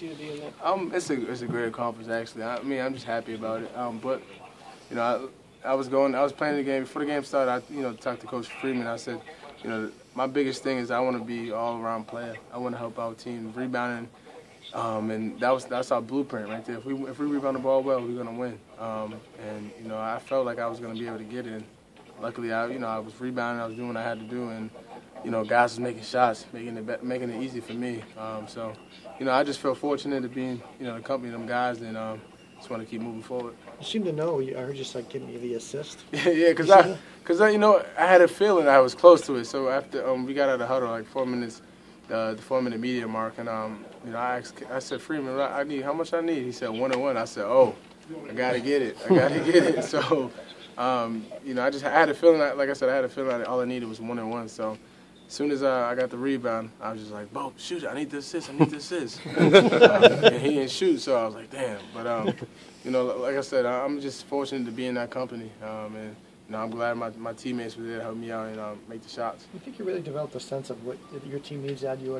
to be in that? Um, it's a it's a great accomplishment actually. I mean, I'm just happy about it. Um, but you know, I, I was going, I was playing the game before the game started. I you know talked to Coach Freeman. I said, you know, my biggest thing is I want to be all around player. I want to help our team rebounding. Um, and that was that's our blueprint right there. If we if we rebound the ball well, we're gonna win. Um, and you know, I felt like I was gonna be able to get in. Luckily, I you know I was rebounding, I was doing what I had to do, and you know, guys was making shots, making it be- making it easy for me. Um, so, you know, I just feel fortunate to be in you know the company of them guys, and um, just want to keep moving forward. You seem to know. I heard you like giving me the assist. Yeah, yeah, cause I, cause you know, I had a feeling I was close to it. So after um, we got out of the huddle, like four minutes, uh, the four minute media mark, and um, you know, I asked, I said, Freeman, I I need how much I need. He said one and one. I said, oh, I gotta get it. I gotta get it. So, um, you know, I just I had a feeling. Like I said, I had a feeling that all I needed was one and one. So. As soon as uh, I got the rebound, I was just like, "Bo, shoot! I need the assist. I need the assist." um, and he didn't shoot, so I was like, "Damn!" But um, you know, like I said, I- I'm just fortunate to be in that company, um, and you know, I'm glad my, my teammates were there to help me out and um, make the shots. You think you really developed a sense of what your team needs out of you